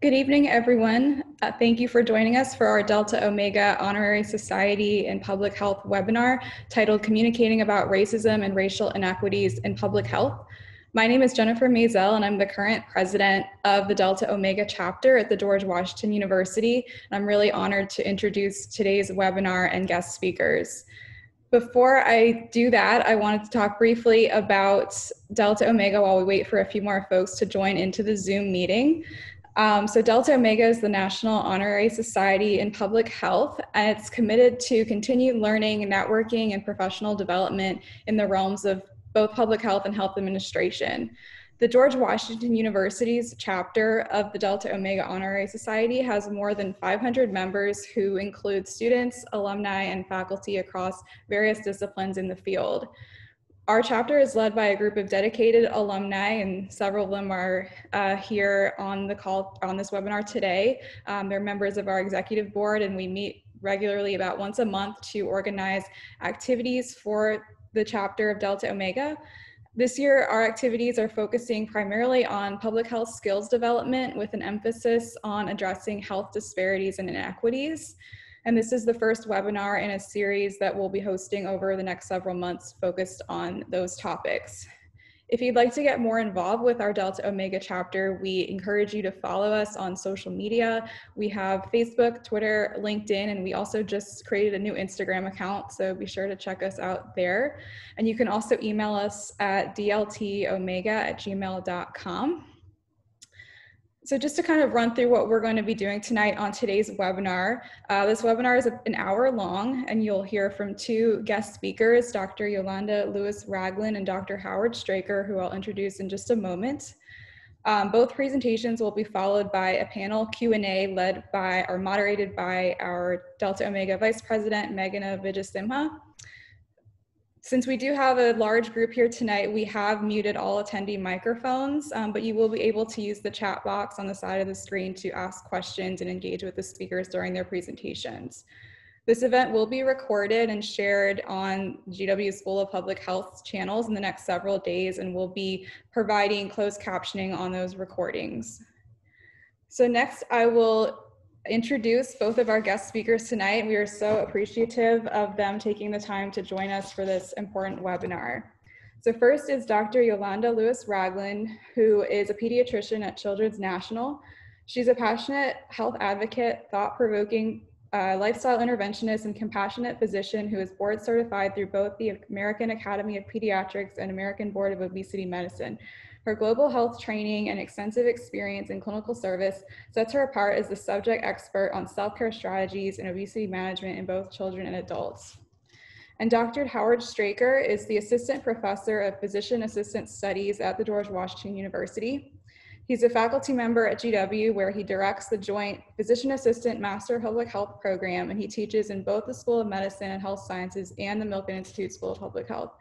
Good evening, everyone. Uh, thank you for joining us for our Delta Omega Honorary Society in Public Health webinar titled Communicating About Racism and Racial Inequities in Public Health. My name is Jennifer Mazel, and I'm the current president of the Delta Omega chapter at the George Washington University. And I'm really honored to introduce today's webinar and guest speakers. Before I do that, I wanted to talk briefly about Delta Omega while we wait for a few more folks to join into the Zoom meeting. Um, so Delta Omega is the National Honorary Society in Public Health, and it's committed to continued learning, networking, and professional development in the realms of both public health and health administration. The George Washington University's chapter of the Delta Omega Honorary Society has more than 500 members who include students, alumni, and faculty across various disciplines in the field. Our chapter is led by a group of dedicated alumni, and several of them are uh, here on the call on this webinar today. Um, they're members of our executive board, and we meet regularly about once a month to organize activities for the chapter of Delta Omega. This year, our activities are focusing primarily on public health skills development with an emphasis on addressing health disparities and inequities. And this is the first webinar in a series that we'll be hosting over the next several months focused on those topics. If you'd like to get more involved with our Delta Omega chapter, we encourage you to follow us on social media. We have Facebook, Twitter, LinkedIn, and we also just created a new Instagram account, so be sure to check us out there. And you can also email us at dltomega at gmail.com. So just to kind of run through what we're going to be doing tonight on today's webinar, uh, this webinar is an hour long and you'll hear from two guest speakers, Dr. Yolanda Lewis-Ragland and Dr. Howard Straker, who I'll introduce in just a moment. Um, both presentations will be followed by a panel Q&A led by or moderated by our Delta Omega Vice President, Meghana Vijayasimha. Since we do have a large group here tonight, we have muted all attendee microphones, um, but you will be able to use the chat box on the side of the screen to ask questions and engage with the speakers during their presentations. This event will be recorded and shared on GW School of Public Health channels in the next several days, and we'll be providing closed captioning on those recordings. So next, I will introduce both of our guest speakers tonight. We are so appreciative of them taking the time to join us for this important webinar. So first is Dr. Yolanda Lewis-Ragland, who is a pediatrician at Children's National. She's a passionate health advocate, thought-provoking uh, lifestyle interventionist and compassionate physician who is board certified through both the American Academy of Pediatrics and American Board of Obesity Medicine. Her global health training and extensive experience in clinical service sets her apart as the subject expert on self-care strategies and obesity management in both children and adults. And Dr. Howard Straker is the Assistant Professor of Physician Assistant Studies at the George Washington University. He's a faculty member at GW where he directs the joint Physician Assistant Master of Public Health program and he teaches in both the School of Medicine and Health Sciences and the Milken Institute School of Public Health.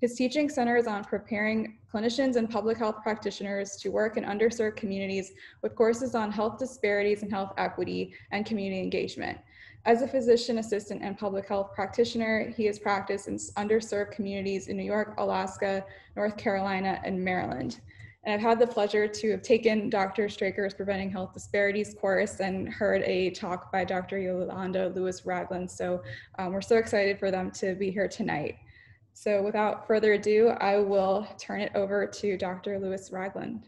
His teaching centers on preparing clinicians and public health practitioners to work in underserved communities with courses on health disparities and health equity and community engagement. As a physician assistant and public health practitioner, he has practiced in underserved communities in New York, Alaska, North Carolina, and Maryland. And I've had the pleasure to have taken Dr. Straker's Preventing Health Disparities course and heard a talk by Dr. Yolanda Lewis-Ragland. So um, we're so excited for them to be here tonight. So without further ado, I will turn it over to Dr. Lewis-Ragland.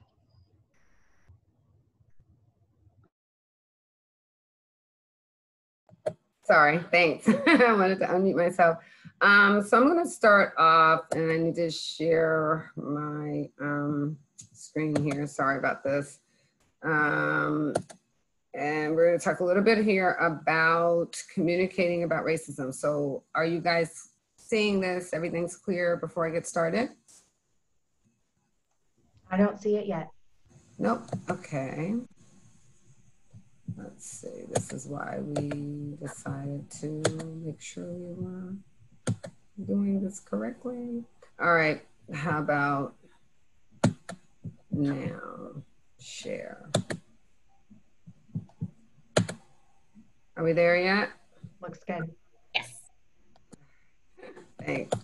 Sorry, thanks. I wanted to unmute myself. Um, so I'm going to start off and I need to share my um, screen here. Sorry about this. Um, and we're going to talk a little bit here about communicating about racism. So are you guys seeing this, everything's clear before I get started? I don't see it yet. Nope, okay. Let's see, this is why we decided to make sure we were doing this correctly. All right, how about now, share. Are we there yet? Looks good. Thanks.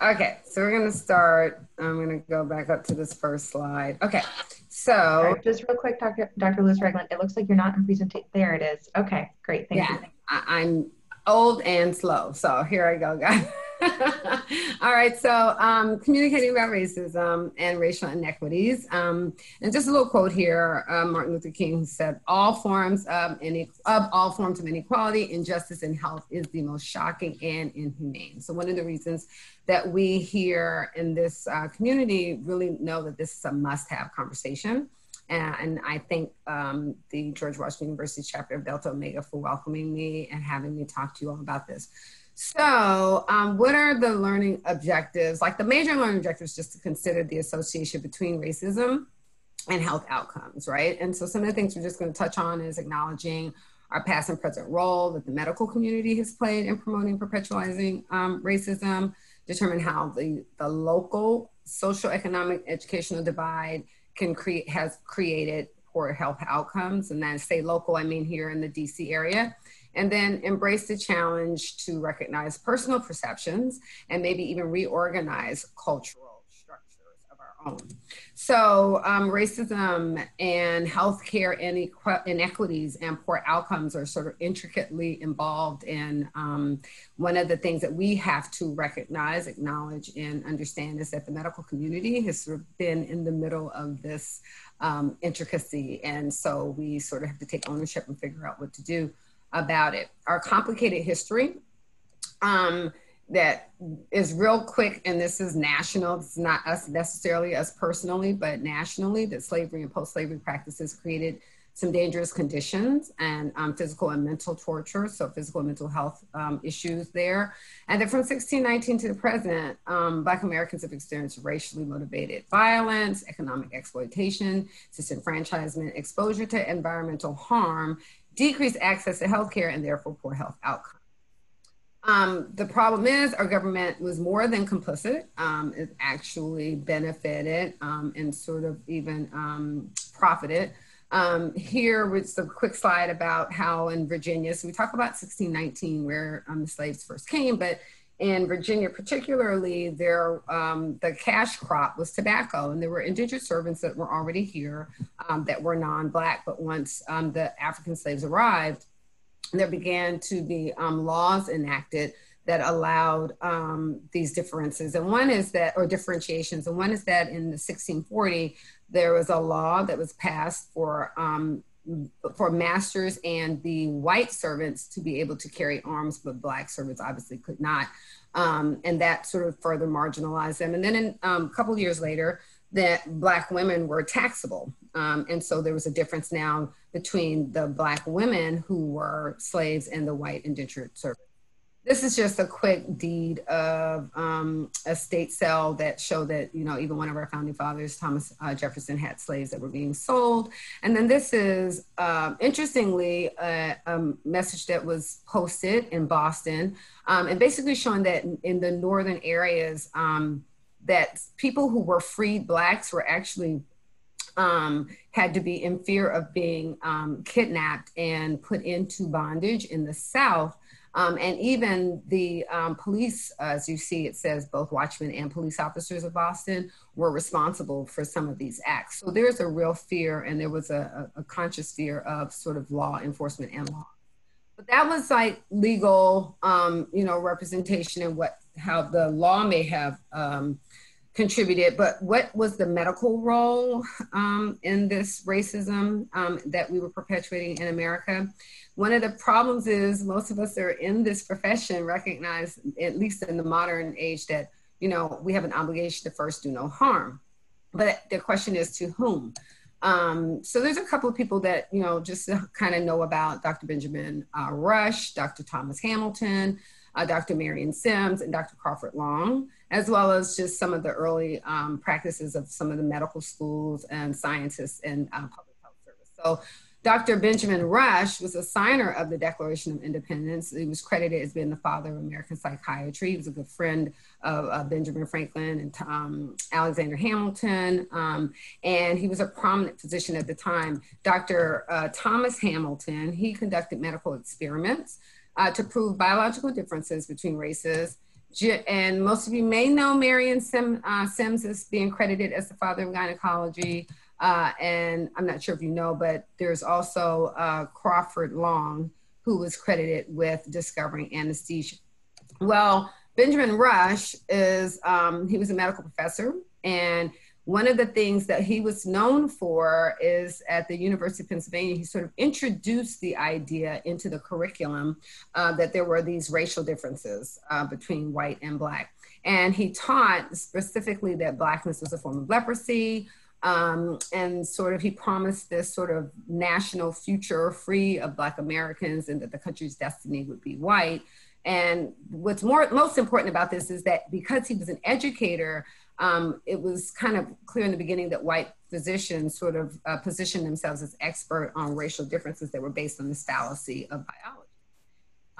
Okay, so we're gonna start. I'm gonna go back up to this first slide. Okay, so right, just real quick, Dr. Dr. Lewis Ragland, it looks like you're not in presentation. There it is. Okay, great. Thank yeah, you. I- I'm old and slow, so here I go, guys. All right, so um, communicating about racism and racial inequities. Um, and just a little quote here: uh, Martin Luther King who said, "All forms of any of all forms of inequality, injustice, and health is the most shocking and inhumane." So one of the reasons that we here in this uh, community really know that this is a must-have conversation. And I thank um, the George Washington University chapter of Delta Omega for welcoming me and having me talk to you all about this. So, um, what are the learning objectives? Like the major learning objectives, just to consider the association between racism and health outcomes, right? And so, some of the things we're just going to touch on is acknowledging our past and present role that the medical community has played in promoting perpetualizing um, racism, determine how the, the local social, economic, educational divide can create has created poor health outcomes. And then say local, I mean here in the DC area and then embrace the challenge to recognize personal perceptions and maybe even reorganize cultural structures of our own. So, um, racism and healthcare inequities and poor outcomes are sort of intricately involved in um, one of the things that we have to recognize, acknowledge, and understand is that the medical community has sort of been in the middle of this um, intricacy. And so we sort of have to take ownership and figure out what to do about it. Our complicated history um, that is real quick, and this is national. It's not us necessarily us personally, but nationally, that slavery and post-slavery practices created some dangerous conditions and um, physical and mental torture, so physical and mental health um, issues there. And then from 1619 to the present, um, Black Americans have experienced racially motivated violence, economic exploitation, disenfranchisement, exposure to environmental harm, decreased access to healthcare and therefore poor health outcomes. Um, the problem is our government was more than complicit. Um, it actually benefited um, and sort of even um, profited. Um, here with a quick slide about how in Virginia, so we talk about 1619 where um, the slaves first came, but in Virginia, particularly, there um, the cash crop was tobacco, and there were indentured servants that were already here um, that were non-black. But once um, the African slaves arrived, there began to be um, laws enacted that allowed um, these differences. And one is that, or differentiations, and one is that in the 1640 there was a law that was passed for um, for masters and the white servants to be able to carry arms, but black servants obviously could not. Um, and that sort of further marginalized them. And then um, a couple years later, that black women were taxable. Um, and so there was a difference now between the black women who were slaves and the white indentured servants. This is just a quick deed of um, a state sale that showed that, you know, even one of our founding fathers, Thomas uh, Jefferson, had slaves that were being sold. And then this is, uh, interestingly, a, a, message that was posted in Boston um, and basically showing that in, in the northern areas, um, that people who were freed blacks were actually um, had to be in fear of being um, kidnapped and put into bondage in the South um, and even the um, police, as you see, it says both watchmen and police officers of Boston were responsible for some of these acts. So there's a real fear, and there was a, a, conscious fear of sort of law enforcement and law. But that was like legal, um, you know, representation and what how the law may have um, contributed. But what was the medical role um, in this racism um, that we were perpetuating in America? one of the problems is most of us are in this profession recognize at least in the modern age that you know we have an obligation to first do no harm but the question is to whom um, so there's a couple of people that you know just kind of know about dr benjamin uh, rush dr thomas hamilton uh, dr marion sims and dr crawford long as well as just some of the early um, practices of some of the medical schools and scientists in uh, public health service so Dr. Benjamin Rush was a signer of the Declaration of Independence. He was credited as being the father of American psychiatry. He was a good friend of uh, Benjamin Franklin and um, Alexander Hamilton, um, and he was a prominent physician at the time. Dr. Uh, Thomas Hamilton, he conducted medical experiments uh, to prove biological differences between races and most of you may know Marion Sim, uh, Sims as being credited as the father of gynecology. Uh, and I'm not sure if you know, but there's also uh, Crawford Long, who was credited with discovering anesthesia. Well, Benjamin Rush is, um, he was a medical professor and one of the things that he was known for is at the University of Pennsylvania, he sort of introduced the idea into the curriculum uh, that there were these racial differences uh, between white and black. And he taught specifically that blackness was a form of leprosy. Um, and sort of he promised this sort of national future free of black Americans and that the country's destiny would be white. And what's more most important about this is that because he was an educator, um, it was kind of clear in the beginning that white physicians sort of uh, positioned themselves as expert on racial differences that were based on this fallacy of biology.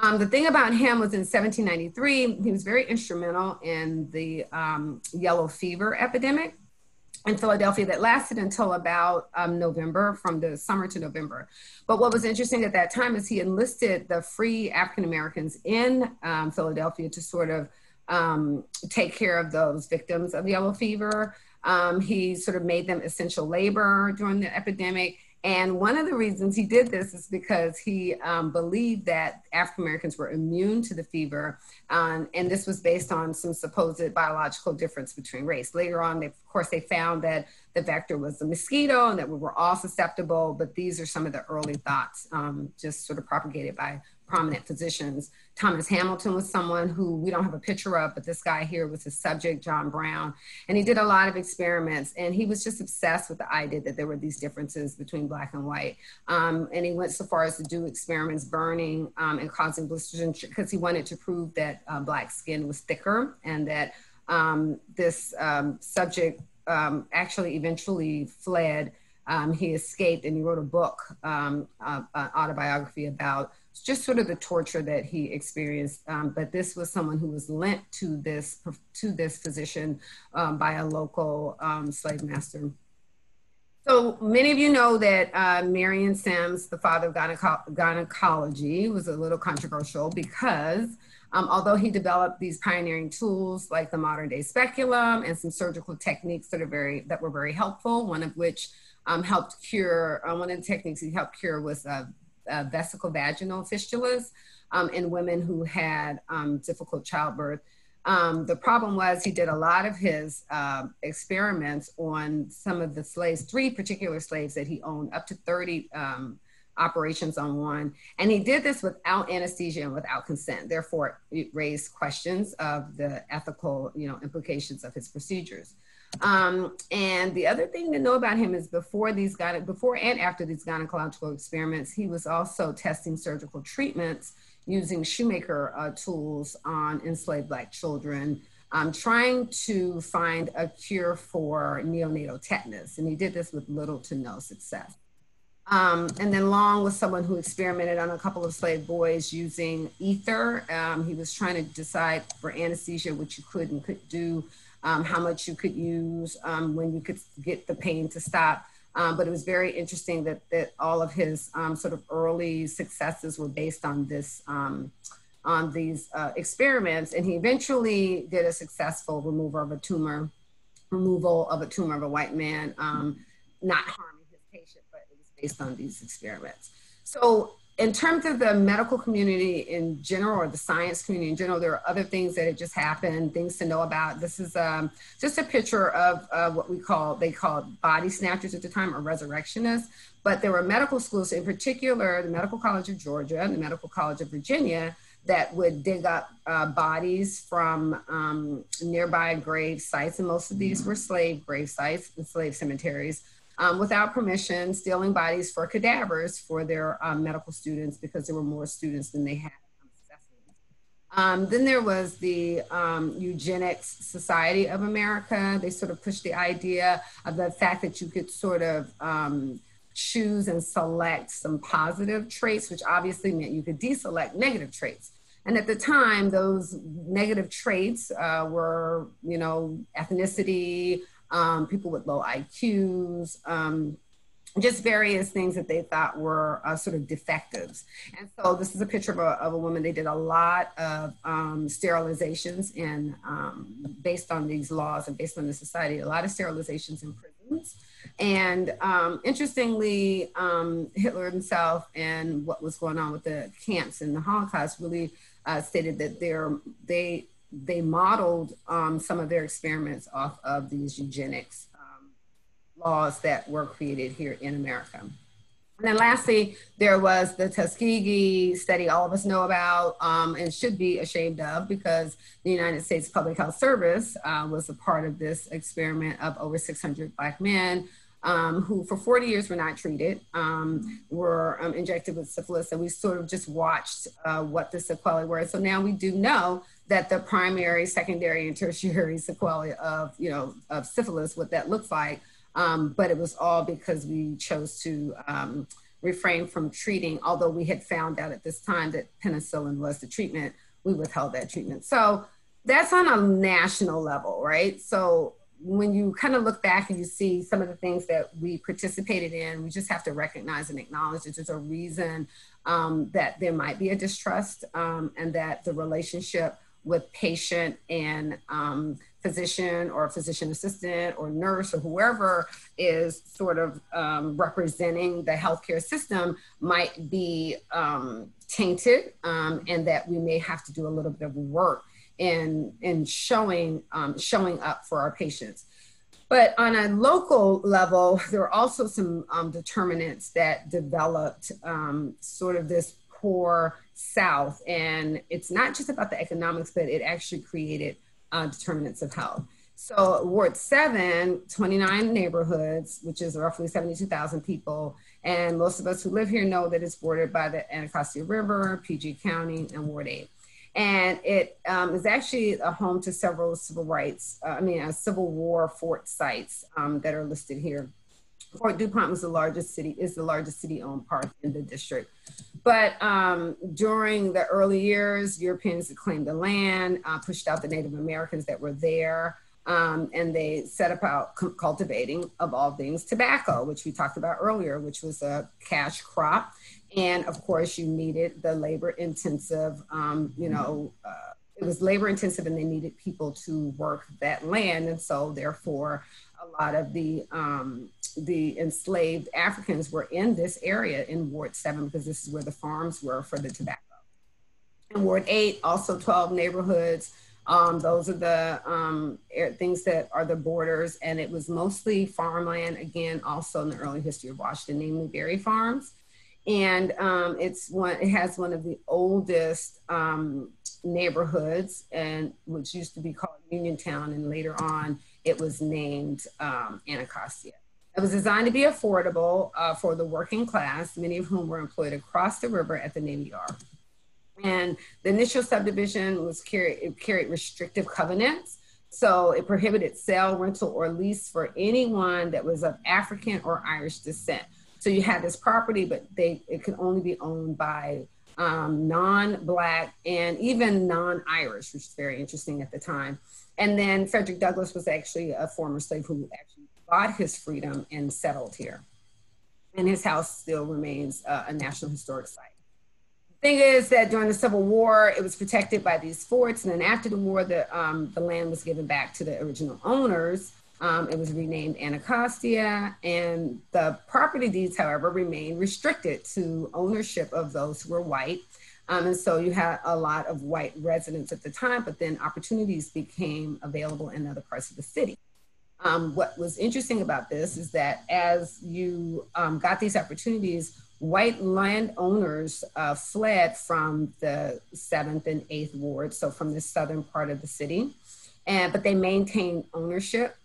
Um, the thing about him was in 1793, he was very instrumental in the um, yellow fever epidemic in Philadelphia that lasted until about um, November, from the summer to November. But what was interesting at that time is he enlisted the free African Americans in um, Philadelphia to sort of um, take care of those victims of yellow fever. Um, he sort of made them essential labor during the epidemic. And one of the reasons he did this is because he um, believed that African Americans were immune to the fever. Um, and this was based on some supposed biological difference between race. Later on, they, of course, they found that the vector was the mosquito and that we were all susceptible. But these are some of the early thoughts, um, just sort of propagated by prominent physicians. Thomas Hamilton was someone who we don't have a picture of, but this guy here was his subject, John Brown. And he did a lot of experiments and he was just obsessed with the idea that there were these differences between black and white. Um, and he went so far as to do experiments burning um, and causing blisters because he wanted to prove that uh, black skin was thicker and that um, this um, subject um, actually eventually fled. Um, he escaped and he wrote a book, uh, autobiography about just sort of the torture that he experienced. Um, but this was someone who was lent to this to this physician um, by a local um, slave master. So many of you know that uh, Marion Sims, the father of gyneco gynecology, was a little controversial because um, although he developed these pioneering tools like the modern day speculum and some surgical techniques that are very that were very helpful, one of which um, helped cure, uh, one of the techniques he helped cure was uh, uh, vesicovaginal fistulas um, in women who had um, difficult childbirth. Um, the problem was he did a lot of his uh, experiments on some of the slaves, three particular slaves that he owned, up to 30 um, operations on one. And he did this without anesthesia and without consent. Therefore, it raised questions of the ethical you know, implications of his procedures. Um, and the other thing to know about him is before these gyne- before and after these gynecological experiments, he was also testing surgical treatments using shoemaker uh, tools on enslaved black children, um, trying to find a cure for neonatal tetanus. And he did this with little to no success. Um, and then Long was someone who experimented on a couple of slave boys using ether. Um, he was trying to decide for anesthesia which you could and could do um, how much you could use, um, when you could get the pain to stop. Um, but it was very interesting that, that all of his um, sort of early successes were based on this, um, on these uh, experiments. And he eventually did a successful removal of a tumor, removal of a tumor of a white man, um, not harming his patient, but it was based on these experiments. So in terms of the medical community in general or the science community in general, there are other things that had just happened, things to know about. This is um, just a picture of uh, what we call, they called body snatchers at the time or resurrectionists. But there were medical schools, in particular, the Medical College of Georgia and the Medical College of Virginia, that would dig up uh, bodies from um, nearby grave sites. And most of these were slave grave sites and slave cemeteries um, without permission, stealing bodies for cadavers for their um, medical students because there were more students than they had. Um, then there was the um, Eugenics Society of America. They sort of pushed the idea of the fact that you could sort of um, choose and select some positive traits, which obviously meant you could deselect negative traits. And at the time, those negative traits uh, were, you know, ethnicity, um, people with low IQs, um, just various things that they thought were uh, sort of defectives. And so this is a picture of a, of a woman. They did a lot of um, sterilizations and um, based on these laws and based on the society, a lot of sterilizations in prisons. And um, interestingly, um, Hitler himself and what was going on with the camps in the Holocaust really uh, stated that they they modeled um, some of their experiments off of these eugenics laws that were created here in America. And then lastly, there was the Tuskegee study all of us know about um, and should be ashamed of because the United States Public Health Service uh, was a part of this experiment of over 600 Black men um, who for 40 years were not treated, um, were um, injected with syphilis, and we sort of just watched uh, what the sequelae were. So now we do know that the primary, secondary, and tertiary sequelae of, you know, of syphilis, what that looks like, um, but it was all because we chose to um, refrain from treating, although we had found out at this time that penicillin was the treatment, we withheld that treatment. So that's on a national level, right? So when you kind of look back and you see some of the things that we participated in, we just have to recognize and acknowledge that there's a reason um, that there might be a distrust um, and that the relationship with patient and um, physician or physician assistant or nurse or whoever is sort of um, representing the healthcare system might be um, tainted um, and that we may have to do a little bit of work in, in showing, um, showing up for our patients. But on a local level, there are also some um, determinants that developed sort of this poor South. And it's not just about the economics, but it actually created uh, determinants of health. So Ward 7, 29 neighborhoods, which is roughly 72,000 people. And most of us who live here know that it's bordered by the Anacostia River, PG County, and Ward 8. And it um, is actually a home to several civil rights, uh, I mean, a Civil War fort sites um, that are listed here. Fort DuPont was the largest city, is the largest city owned park in the district. But um, during the early years, Europeans claimed the land, uh, pushed out the Native Americans that were there, um, and they set about cultivating, of all things, tobacco, which we talked about earlier, which was a cash crop. And of course, you needed the labor intensive, um, you know, uh, it was labor intensive and they needed people to work that land. And so, therefore, a lot of the um, the enslaved Africans were in this area in Ward 7 because this is where the farms were for the tobacco. In Ward 8, also 12 neighborhoods. Um, those are the um, things that are the borders, and it was mostly farmland, again, also in the early history of Washington, namely berry farms. And um, it's one, it has one of the oldest um, neighborhoods, and which used to be called Uniontown, and later on it was named um, Anacostia. It was designed to be affordable uh, for the working class, many of whom were employed across the river at the Navy Yard. And the initial subdivision was carried, carried restrictive covenants. So it prohibited sale, rental, or lease for anyone that was of African or Irish descent. So you had this property, but they it could only be owned by um, non-black and even non-Irish, which is very interesting at the time. And then Frederick Douglass was actually a former slave who actually bought his freedom and settled here. And his house still remains uh, a National Historic Site. The thing is that during the Civil War, it was protected by these forts. And then after the war, the, um, the land was given back to the original owners. Um, it was renamed Anacostia. And the property deeds, however, remained restricted to ownership of those who were white. Um, and so you had a lot of white residents at the time, but then opportunities became available in other parts of the city. Um, what was interesting about this is that as you um, got these opportunities, white landowners uh, fled from the seventh and eighth ward, so from the southern part of the city, and but they maintained ownership,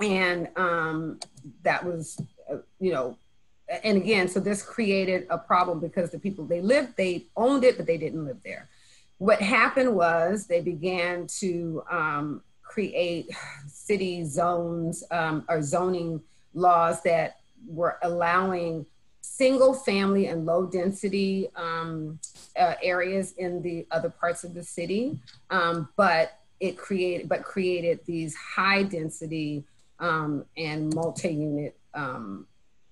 and um, that was, uh, you know, and again, so this created a problem because the people they lived, they owned it, but they didn't live there. What happened was they began to um, create city zones um, or zoning laws that were allowing single family and low density um, uh, areas in the other parts of the city, um, but it created but created these high density um, and multi-unit um,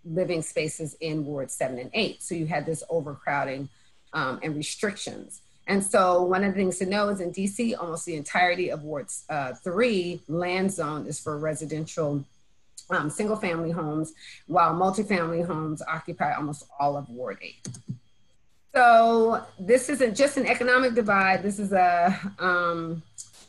living spaces in Ward 7 and 8. So you had this overcrowding um, and restrictions. And so one of the things to know is in DC, almost the entirety of Ward uh, 3 land zone is for residential um, single family homes, while multifamily homes occupy almost all of Ward 8. So this isn't just an economic divide. This is a um,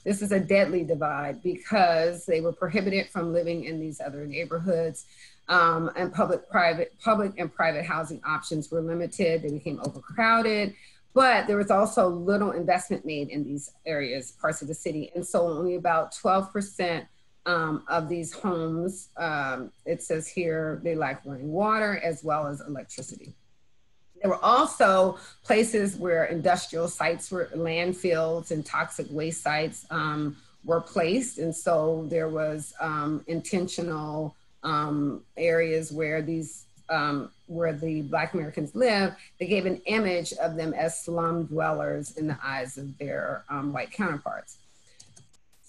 this is a deadly divide because they were prohibited from living in these other neighborhoods. Um, and public private public and private housing options were limited they became overcrowded but there was also little investment made in these areas parts of the city and so only about 12% um, of these homes um, it says here they lack running water as well as electricity there were also places where industrial sites were landfills and toxic waste sites um, were placed and so there was um, intentional um, areas where these um, where the Black Americans live, they gave an image of them as slum dwellers in the eyes of their um, white counterparts.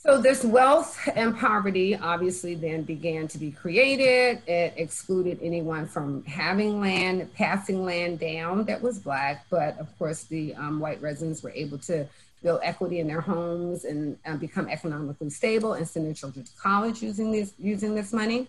So this wealth and poverty obviously then began to be created. It excluded anyone from having land, passing land down that was black, but of course the um, white residents were able to build equity in their homes and uh, become economically stable and send their children to college using this using this money.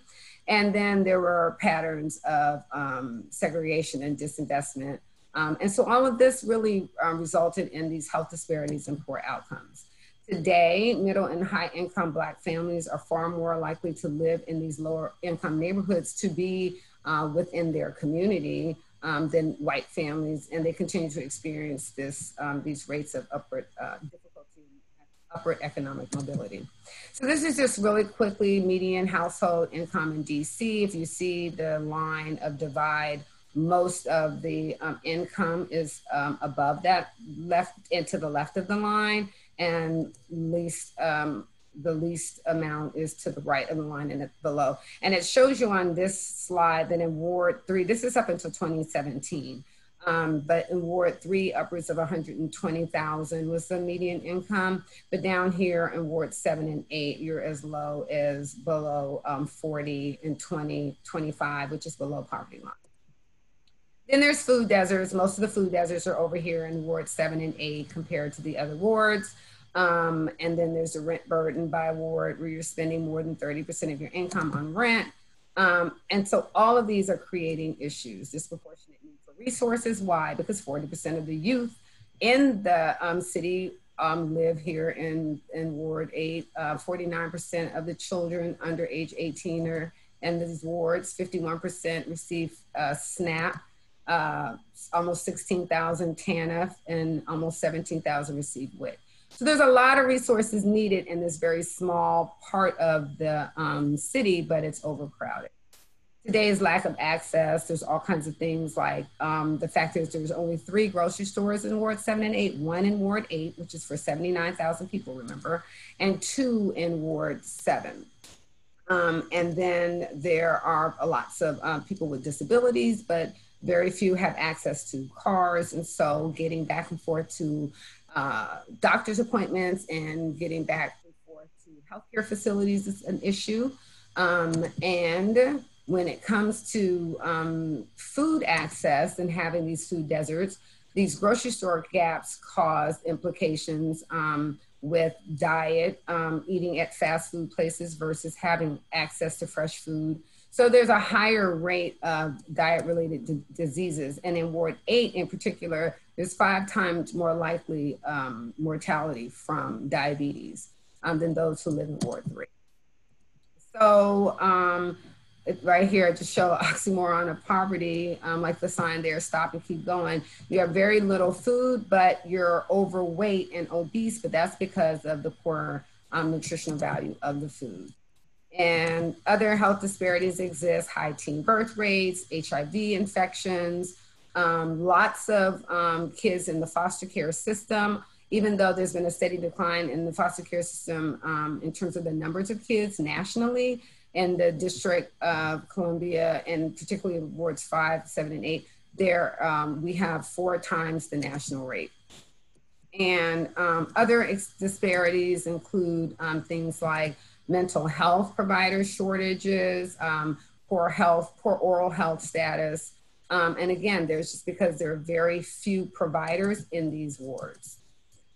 And then there were patterns of um, segregation and disinvestment. Um, and so all of this really um, resulted in these health disparities and poor outcomes. Today, middle and high income Black families are far more likely to live in these lower income neighborhoods to be uh, within their community um, than white families, and they continue to experience this, um, these rates of upward uh, upward economic mobility. So this is just really quickly median household income in DC. If you see the line of divide, most of the um, income is um, above that left and to the left of the line and least um, the least amount is to the right of the line and below. And it shows you on this slide that in Ward 3, this is up until 2017, um, but in Ward 3, upwards of 120,000 was the median income. But down here in Ward 7 and 8, you're as low as below um, 40 and 20, 25, which is below poverty line. Then there's food deserts. Most of the food deserts are over here in Ward 7 and 8 compared to the other wards. Um, and then there's a rent burden by ward where you're spending more than 30% of your income on rent. Um, and so all of these are creating issues, disproportionate need for resources. Why? Because 40% of the youth in the um, city um, live here in, in Ward 8. Uh, 49% of the children under age 18 are in these wards. 51% receive uh, SNAP. Uh, almost 16,000 TANF and almost 17,000 received WIC. So there's a lot of resources needed in this very small part of the um, city, but it's overcrowded today's lack of access, there's all kinds of things like um, the fact that there's only three grocery stores in Ward 7 and 8, one in Ward 8, which is for 79,000 people, remember, and two in Ward 7. Um, and then there are lots of um, people with disabilities, but very few have access to cars. And so getting back and forth to uh, doctor's appointments and getting back and forth to healthcare facilities is an issue. Um, and when it comes to um, food access and having these food deserts, these grocery store gaps cause implications um, with diet, um, eating at fast food places versus having access to fresh food. So there's a higher rate of diet related d- diseases. And in Ward 8 in particular, there's five times more likely um, mortality from diabetes um, than those who live in Ward 3. So, um, right here to show oxymoron of poverty, um, like the sign there, stop and keep going. You have very little food, but you're overweight and obese, but that's because of the poor um, nutritional value of the food. And other health disparities exist, high teen birth rates, HIV infections, um, lots of um, kids in the foster care system, even though there's been a steady decline in the foster care system um, in terms of the numbers of kids nationally, in the District of Columbia, and particularly wards five, seven, and eight, there um, we have four times the national rate. And um, other disparities include um, things like mental health provider shortages, um, poor health, poor oral health status. Um, and again, there's just because there are very few providers in these wards.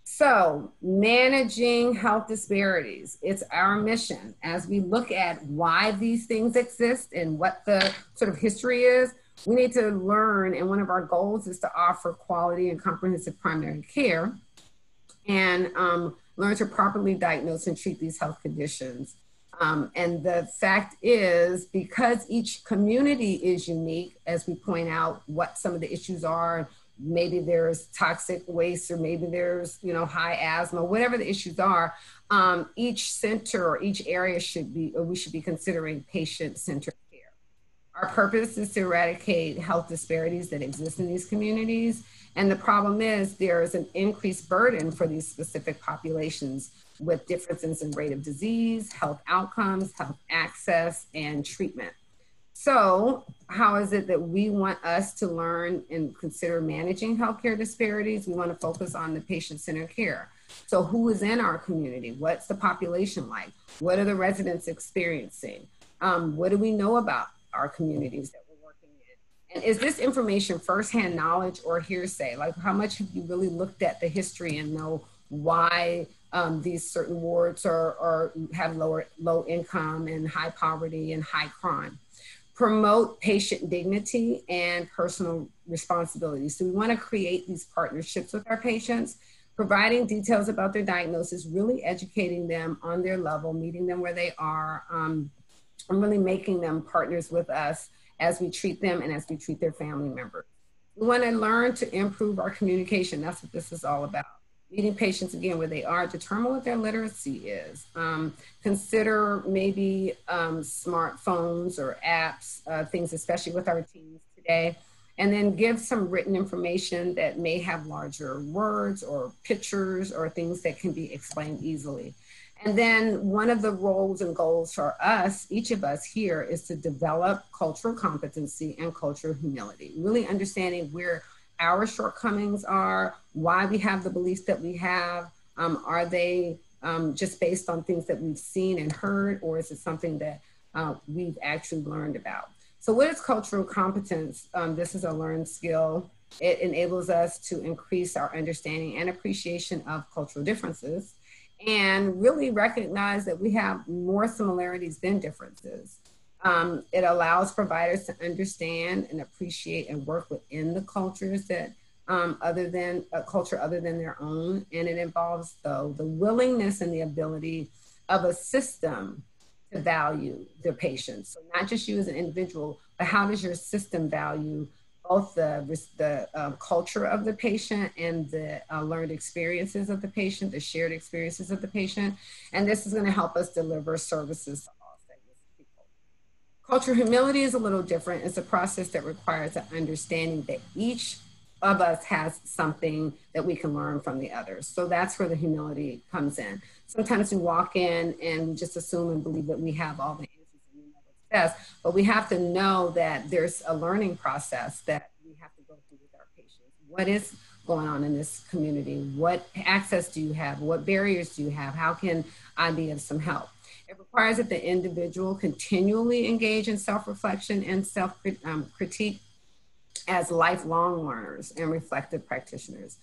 So, managing health disparities, it's our mission as we look at why these things exist and what the sort of history is. We need to learn, and one of our goals is to offer quality and comprehensive primary care and um, learn to properly diagnose and treat these health conditions. Um, and the fact is, because each community is unique, as we point out what some of the issues are, maybe there's toxic waste or maybe there's you know high asthma whatever the issues are um, each center or each area should be or we should be considering patient-centered care our purpose is to eradicate health disparities that exist in these communities and the problem is there is an increased burden for these specific populations with differences in rate of disease, health outcomes, health access, and treatment. So, how is it that we want us to learn and consider managing healthcare disparities? We want to focus on the patient centered care. So, who is in our community? What's the population like? What are the residents experiencing? Um, what do we know about our communities that we're working in? And is this information firsthand knowledge or hearsay? Like, how much have you really looked at the history and know why um, these certain wards are, are have lower low income and high poverty and high crime. Promote patient dignity and personal responsibility. So we want to create these partnerships with our patients, providing details about their diagnosis, really educating them on their level, meeting them where they are, um, and really making them partners with us as we treat them and as we treat their family members. We want to learn to improve our communication. That's what this is all about meeting patients again where they are, determine what their literacy is. Um, consider maybe um, smartphones or apps, uh, things especially with our teens today, and then give some written information that may have larger words or pictures or things that can be explained easily. And then one of the roles and goals for us, each of us here, is to develop cultural competency and cultural humility, really understanding where our shortcomings are, why we have the beliefs that we have. Um, are they um, just based on things that we've seen and heard, or is it something that uh, we've actually learned about? So, what is cultural competence? Um, this is a learned skill. It enables us to increase our understanding and appreciation of cultural differences and really recognize that we have more similarities than differences. Um, it allows providers to understand and appreciate and work within the cultures that um, other than a culture other than their own. And it involves though the willingness and the ability of a system to value their patients. So not just you as an individual, but how does your system value both the, the uh, culture of the patient and the uh, learned experiences of the patient, the shared experiences of the patient. And this is going to help us deliver services to all sex people. Cultural humility is a little different. It's a process that requires an understanding that each of us has something that we can learn from the others. So that's where the humility comes in. Sometimes we walk in and we just assume and believe that we have all the best, but we have to know that there's a learning process that we have to go through with our patients. What is going on in this community? What access do you have? What barriers do you have? How can I be of some help? It requires that the individual continually engage in self-reflection and self-critique um, as lifelong learners and reflective practitioners.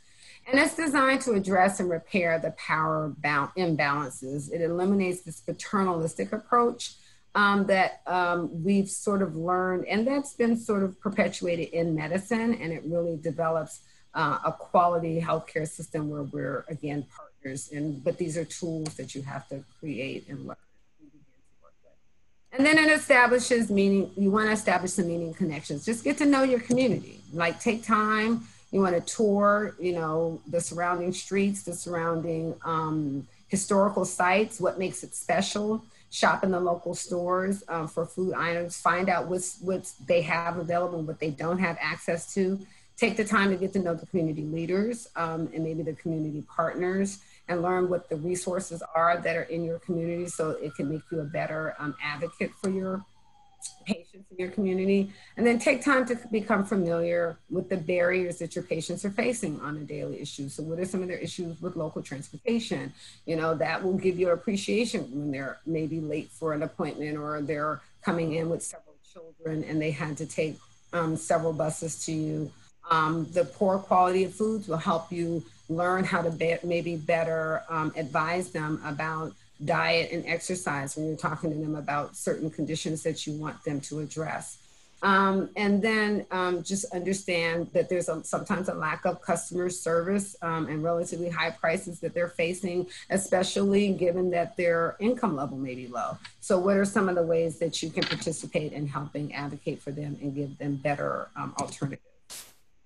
And it's designed to address and repair the power imbalances. It eliminates this paternalistic approach um, that um, we've sort of learned, and that's been sort of perpetuated in medicine, and it really develops uh, a quality healthcare system where we're, again, partners. And, but these are tools that you have to create and learn. And then it establishes meaning, you want to establish some meaning connections. Just get to know your community. Like take time, you want to tour, you know, the surrounding streets, the surrounding um, historical sites, what makes it special. Shop in the local stores um, for food items. Find out what's what they have available what they don't have access to. Take the time to get to know the community leaders um, and maybe the community partners and learn what the resources are that are in your community so it can make you a better um, advocate for your patients in your community. And then take time to become familiar with the barriers that your patients are facing on a daily issue. So what are some of their issues with local transportation? You know, that will give you appreciation when they're maybe late for an appointment or they're coming in with several children and they had to take um, several buses to you. Um, the poor quality of foods will help you learn how to be, maybe better um, advise them about diet and exercise when you're talking to them about certain conditions that you want them to address. Um, and then um, just understand that there's a, sometimes a lack of customer service um, and relatively high prices that they're facing, especially given that their income level may be low. So, what are some of the ways that you can participate in helping advocate for them and give them better um, alternatives?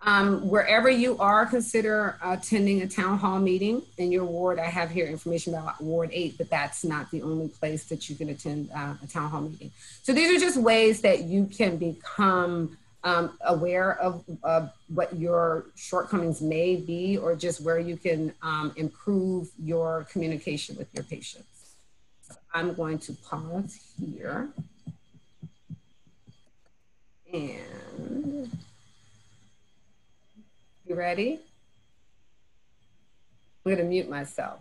Um, wherever you are, consider attending a town hall meeting in your ward. I have here information about Ward 8, but that's not the only place that you can attend uh, a town hall meeting. So these are just ways that you can become um, aware of uh, what your shortcomings may be or just where you can um, improve your communication with your patients. So I'm going to pause here. And you ready? I'm going to mute myself.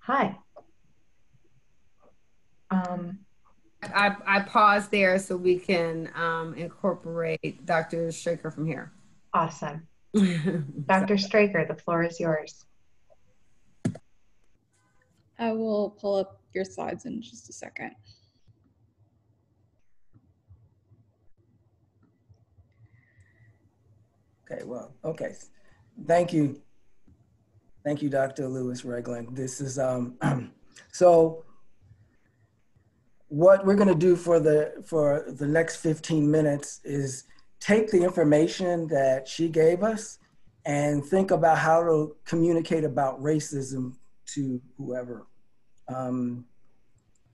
Hi. Um, I, I paused there so we can um, incorporate Dr. Straker from here. Awesome. Dr. Straker, the floor is yours. I will pull up your slides in just a second. Okay, well, okay. Thank you. Thank you, Dr. Lewis Ragland. This is, um, so what we're gonna do for the, for the next 15 minutes is take the information that she gave us and think about how to communicate about racism to whoever. Um,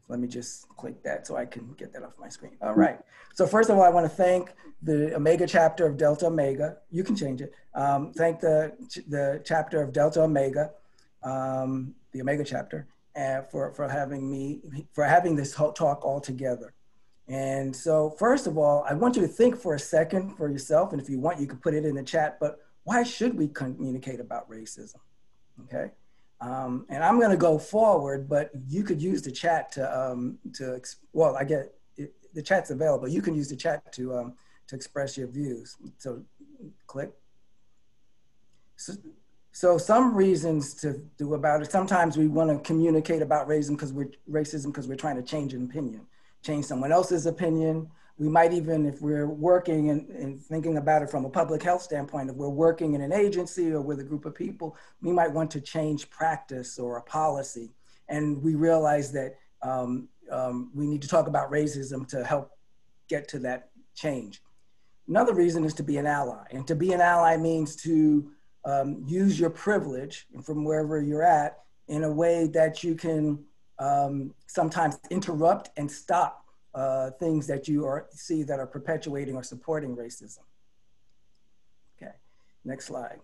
let me just click that so I can get that off my screen. All right. So first of all, I want to thank the Omega chapter of Delta Omega. You can change it. Um, thank the, the chapter of Delta Omega, um, the Omega chapter, and for, for having me, for having this whole talk all together. And so, first of all, I want you to think for a second for yourself, and if you want, you can put it in the chat. But why should we communicate about racism? Okay. Um, and I'm going to go forward, but you could use the chat to, um, to well, I get it, the chat's available. You can use the chat to, um, to express your views. So click. So, so some reasons to do about it. Sometimes we want to communicate about racism because we're racism because we're trying to change an opinion change someone else's opinion. We might even, if we're working and, and, thinking about it from a public health standpoint, if we're working in an agency or with a group of people, we might want to change practice or a policy. And we realize that um, um, we need to talk about racism to help get to that change. Another reason is to be an ally. And to be an ally means to um, use your privilege from wherever you're at in a way that you can um, sometimes interrupt and stop uh, things that you are, see that are perpetuating or supporting racism. Okay, next slide.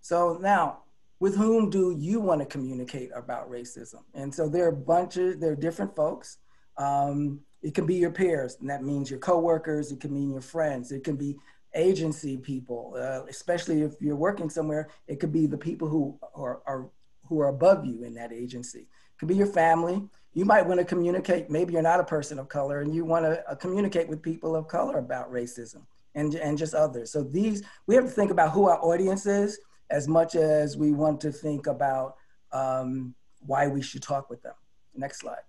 So now, with whom do you want to communicate about racism? And so there are bunches, there are different folks. Um, it can be your peers, and that means your coworkers, it can mean your friends, it can be agency people, uh, especially if you're working somewhere, it could be the people who are, are, who are above you in that agency could be your family. You might want to communicate, maybe you're not a person of color and you want to uh, communicate with people of color about racism and, and just others. So these, we have to think about who our audience is as much as we want to think about um, why we should talk with them. Next slide.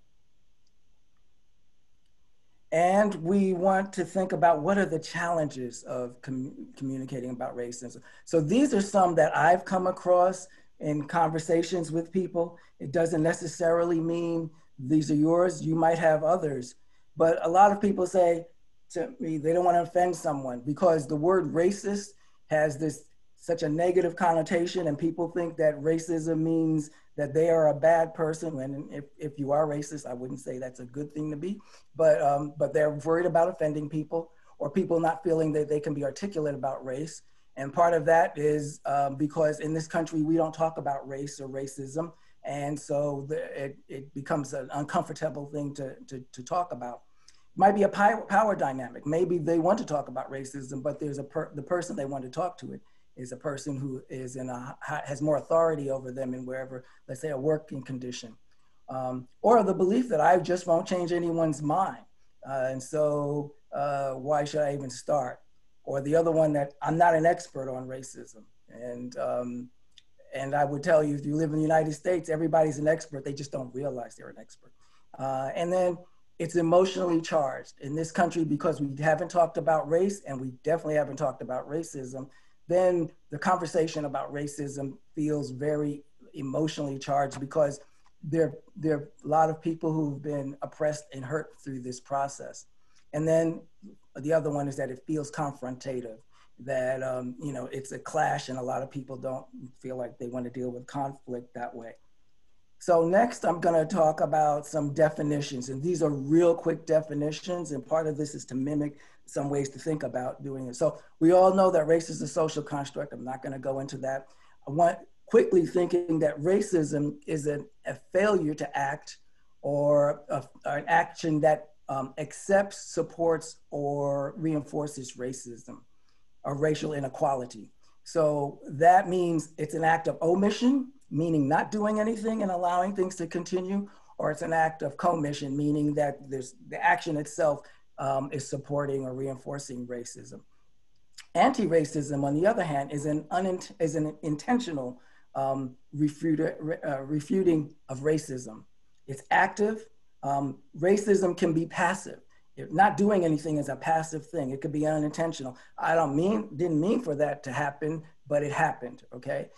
And we want to think about what are the challenges of com communicating about racism. So these are some that I've come across in conversations with people. It doesn't necessarily mean these are yours. You might have others. But a lot of people say to me, they don't want to offend someone because the word racist has this such a negative connotation and people think that racism means that they are a bad person and if, if you are racist i wouldn't say that's a good thing to be but um, but they're worried about offending people or people not feeling that they can be articulate about race and part of that is um, because in this country, we don't talk about race or racism. And so the, it, it becomes an uncomfortable thing to, to, to talk about. It might be a power, power dynamic. Maybe they want to talk about racism, but there's a per, the person they want to talk to it is a person who is in a has more authority over them in wherever, let's say, a working condition, um, or the belief that I just won't change anyone's mind, uh, and so uh, why should I even start? Or the other one that I'm not an expert on racism, and um, and I would tell you if you live in the United States, everybody's an expert. They just don't realize they're an expert. Uh, and then it's emotionally charged in this country because we haven't talked about race and we definitely haven't talked about racism then the conversation about racism feels very emotionally charged because there, there are a lot of people who've been oppressed and hurt through this process. And then the other one is that it feels confrontative, that, um, you know, it's a clash and a lot of people don't feel like they want to deal with conflict that way. So next I'm gonna talk about some definitions and these are real quick definitions and part of this is to mimic some ways to think about doing it. So we all know that race is a social construct. I'm not gonna go into that. I want quickly thinking that racism is a, a failure to act or, a, or an action that um, accepts, supports, or reinforces racism or racial inequality. So that means it's an act of omission, meaning not doing anything and allowing things to continue, or it's an act of commission, meaning that there's the action itself um, is supporting or reinforcing racism. Anti-racism, on the other hand, is an, unint- is an intentional um, uh, refuting of racism. It's active. Um, racism can be passive. If not doing anything is a passive thing. It could be unintentional. I don't mean, didn't mean for that to happen, but it happened, okay?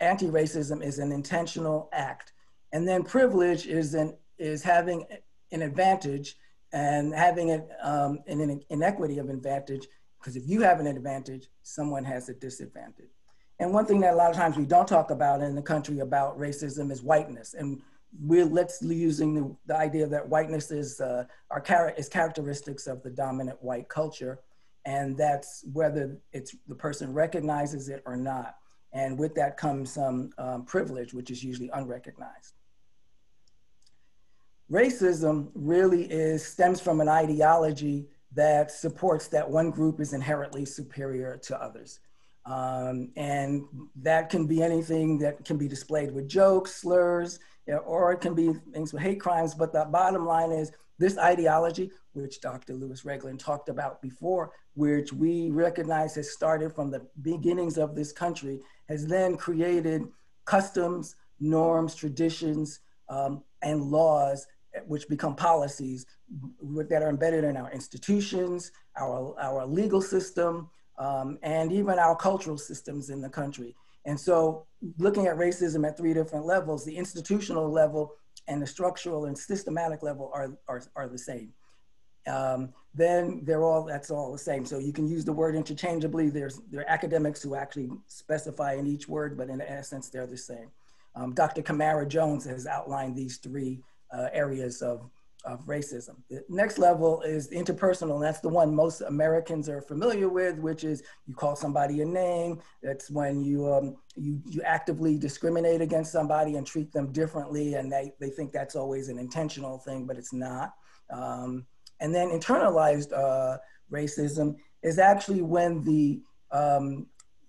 Anti-racism is an intentional act. And then privilege is, an, is having an advantage and having it, um, an inequity of advantage, because if you have an advantage, someone has a disadvantage. And one thing that a lot of times we don't talk about in the country about racism is whiteness. And we're let's using the, the idea that whiteness is, uh, our char- is characteristics of the dominant white culture. And that's whether it's the person recognizes it or not. And with that comes some um, privilege, which is usually unrecognized. Racism really is, stems from an ideology that supports that one group is inherently superior to others. Um, and that can be anything that can be displayed with jokes, slurs, or it can be things with hate crimes. But the bottom line is this ideology, which Dr. Lewis Ragland talked about before, which we recognize has started from the beginnings of this country, has then created customs, norms, traditions, um, and laws which become policies that are embedded in our institutions, our, our legal system, um, and even our cultural systems in the country. And so looking at racism at three different levels, the institutional level and the structural and systematic level are, are, are the same um, then they're all, that's all the same. So you can use the word interchangeably. There's, there are academics who actually specify in each word, but in essence, they're the same. Um, Dr. Camara Jones has outlined these three uh, areas of, of racism. The next level is interpersonal, and that's the one most Americans are familiar with, which is you call somebody a name. That's when you, um, you, you actively discriminate against somebody and treat them differently, and they, they think that's always an intentional thing, but it's not. Um, and then internalized uh, racism is actually when the, um,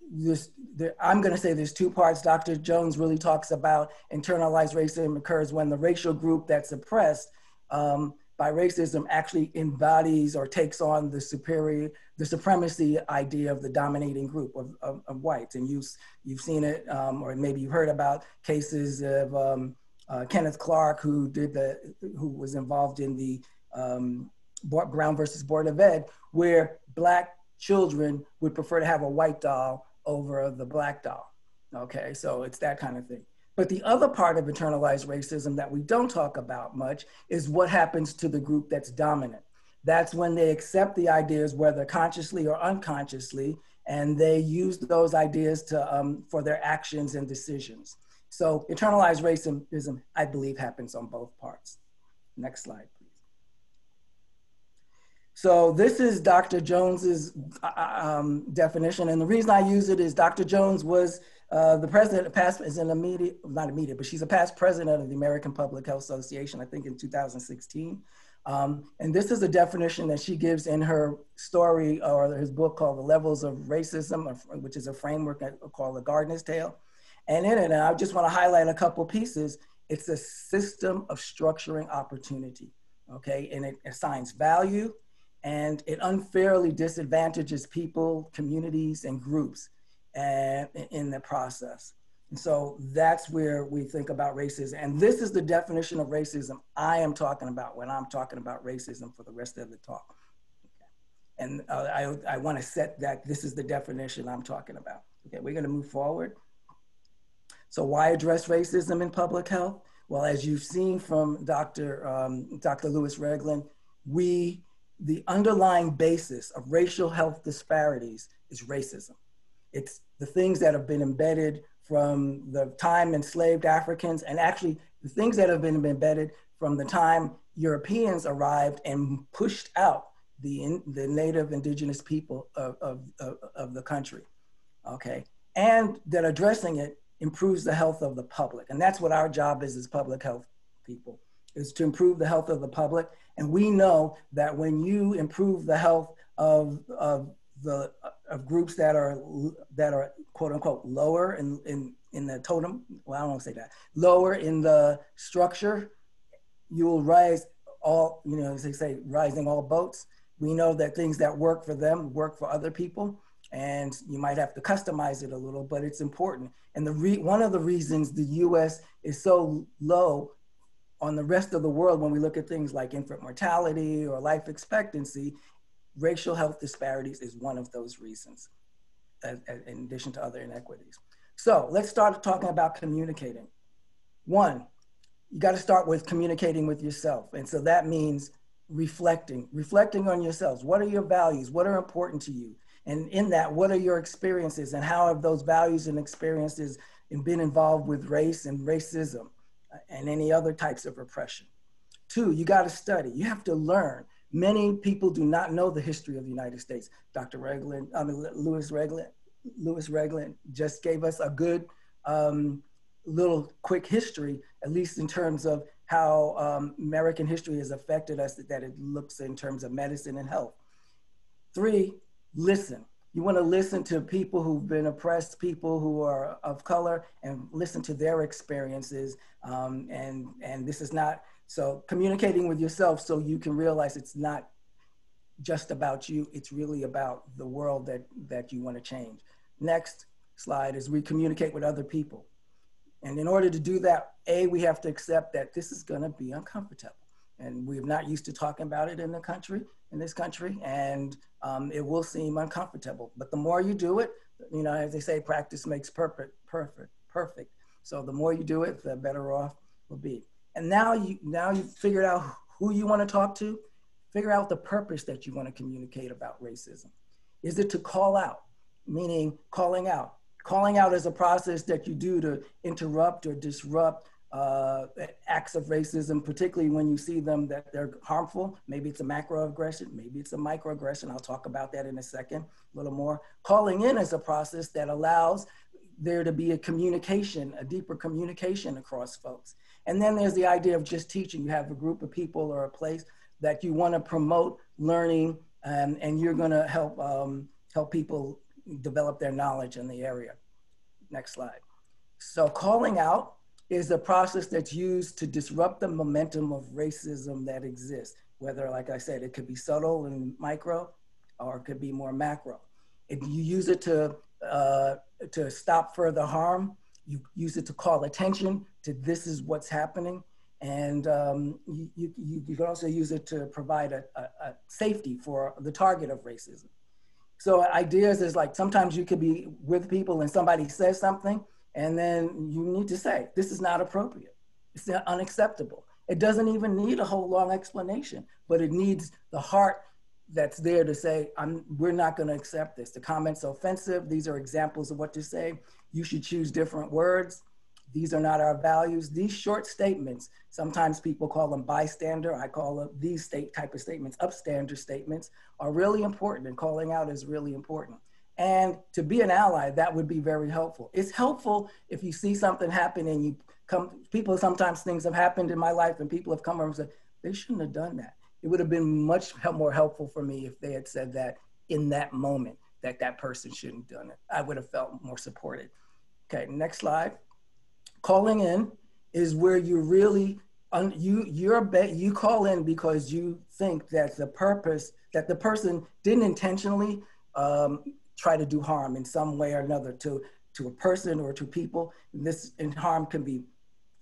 this, the, I'm gonna say there's two parts. Dr. Jones really talks about internalized racism occurs when the racial group that's oppressed um, by racism actually embodies or takes on the superior, the supremacy idea of the dominating group of, of, of whites. And you've, you've seen it, um, or maybe you've heard about cases of um, uh, Kenneth Clark, who did the, who was involved in the um, Brown versus Board of Ed, where black children would prefer to have a white doll over the black doll. Okay, so it's that kind of thing. But the other part of internalized racism that we don't talk about much is what happens to the group that's dominant. That's when they accept the ideas, whether consciously or unconsciously, and they use those ideas to, um, for their actions and decisions. So internalized racism, I believe, happens on both parts. Next slide. Please. So this is Dr. Jones's uh, um, definition, and the reason I use it is Dr. Jones was uh, the president, past is an immediate, not immediate, but she's a past president of the American Public Health Association, I think in 2016. Um, and this is a definition that she gives in her story or his book called The Levels of Racism, which is a framework called The Gardener's Tale. And in it, and I just want to highlight a couple pieces, it's a system of structuring opportunity, okay? And it assigns value and it unfairly disadvantages people, communities, and groups and, in the process. And so that's where we think about racism. And this is the definition of racism I am talking about when I'm talking about racism for the rest of the talk. And uh, I, I want to set that this is the definition I'm talking about. Okay, we're going to move forward. So why address racism in public health? Well, as you've seen from Dr. Um, Dr. Lewis Ragland, we, the underlying basis of racial health disparities is racism. It's the things that have been embedded from the time enslaved Africans, and actually the things that have been embedded from the time Europeans arrived and pushed out the, in, the native indigenous people of, of, of, of the country, okay? And that addressing it improves the health of the public. And that's what our job is as public health people, is to improve the health of the public. And we know that when you improve the health of, of the uh, of groups that are that are quote unquote lower in in in the totem. Well, I don't want to say that lower in the structure. You will rise all you know as they say rising all boats. We know that things that work for them work for other people, and you might have to customize it a little, but it's important. And the re- one of the reasons the U.S. is so low on the rest of the world when we look at things like infant mortality or life expectancy racial health disparities is one of those reasons, uh, uh, in addition to other inequities. So let's start talking about communicating. One, you got to start with communicating with yourself. And so that means reflecting, reflecting on yourselves. What are your values? What are important to you? And in that, what are your experiences and how have those values and experiences and been involved with race and racism uh, and any other types of repression? Two, you got to study. You have to learn. Many people do not know the history of the United States. Dr. Ragland, I mean, Lewis Ragland, Lewis Ragland just gave us a good um, little quick history, at least in terms of how um, American history has affected us, that it looks in terms of medicine and health. Three, listen. You want to listen to people who've been oppressed, people who are of color, and listen to their experiences. Um, and and this is not so communicating with yourself so you can realize it's not just about you, it's really about the world that, that you want to change. Next slide is we communicate with other people. And in order to do that, A, we have to accept that this is going to be uncomfortable. And we're not used to talking about it in the country, in this country, and um, it will seem uncomfortable. But the more you do it, you know, as they say, practice makes perfect, perfect, perfect. So the more you do it, the better off we'll be and now you now you've figured out who you want to talk to figure out the purpose that you want to communicate about racism is it to call out meaning calling out calling out is a process that you do to interrupt or disrupt uh, acts of racism, particularly when you see them that they're harmful. Maybe it's a macroaggression, maybe it's a microaggression. I'll talk about that in a second, a little more. Calling in is a process that allows there to be a communication, a deeper communication across folks. And then there's the idea of just teaching. You have a group of people or a place that you want to promote learning, um, and you're going to help um, help people develop their knowledge in the area. Next slide. So calling out is a process that's used to disrupt the momentum of racism that exists. Whether, like I said, it could be subtle and micro, or it could be more macro. If you use it to uh, to stop further harm, you use it to call attention to this is what's happening. And um, you, you, you, can also use it to provide a, a, a, safety for the target of racism. So ideas is like sometimes you could be with people and somebody says something and then you need to say, this is not appropriate. It's unacceptable. It doesn't even need a whole long explanation, but it needs the heart that's there to say, we're not going to accept this. The comment's offensive. These are examples of what to say. You should choose different words. These are not our values. These short statements, sometimes people call them bystander. I call them these state type of statements, upstander statements, are really important and calling out is really important. And to be an ally, that would be very helpful. It's helpful if you see something happen and you come, people sometimes things have happened in my life and people have come over and said, they shouldn't have done that it would have been much more helpful for me if they had said that in that moment that that person shouldn't have done it. I would have felt more supported. Okay, next slide. Calling in is where you really un, you you're bet you call in because you think that the purpose that the person didn't intentionally um, try to do harm in some way or another to to a person or to people. And This and harm can be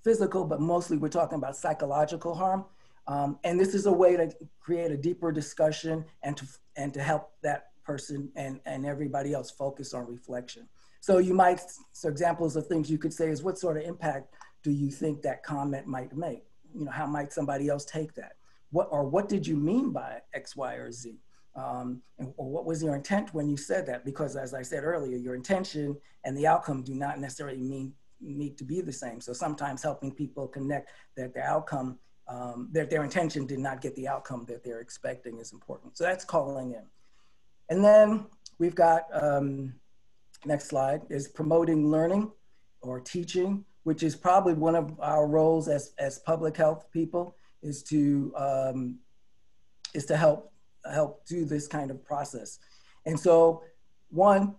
physical, but mostly we're talking about psychological harm. Um, and this is a way to create a deeper discussion and to and to help that person and, and everybody else focus on reflection. So you might, so examples of things you could say is what sort of impact do you think that comment might make? You know, how might somebody else take that? What, or what did you mean by X, Y, or Z? Um, and, or what was your intent when you said that? Because as I said earlier, your intention and the outcome do not necessarily mean need to be the same. So sometimes helping people connect that their outcome, um, that their intention did not get the outcome that they're expecting is important. So that's calling in. And then we've got, um, next slide, is promoting learning or teaching, which is probably one of our roles as, as public health people is to, um, is to help, help do this kind of process. And so one,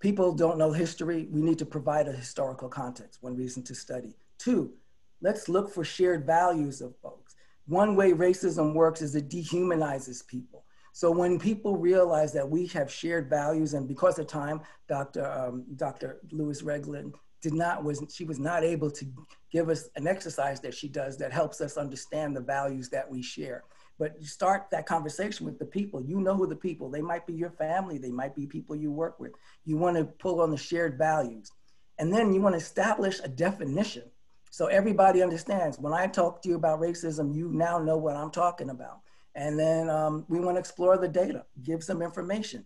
people don't know history. We need to provide a historical context, one reason to study. Two, let's look for shared values of folks. One way racism works is it dehumanizes people. So when people realize that we have shared values, and because of time, Dr. Um, Dr. Lewis Ragland did not was she was not able to give us an exercise that she does that helps us understand the values that we share. But you start that conversation with the people. You know who the people. They might be your family. They might be people you work with. You want to pull on the shared values, and then you want to establish a definition so everybody understands. When I talk to you about racism, you now know what I'm talking about. And then um, we want to explore the data, give some information.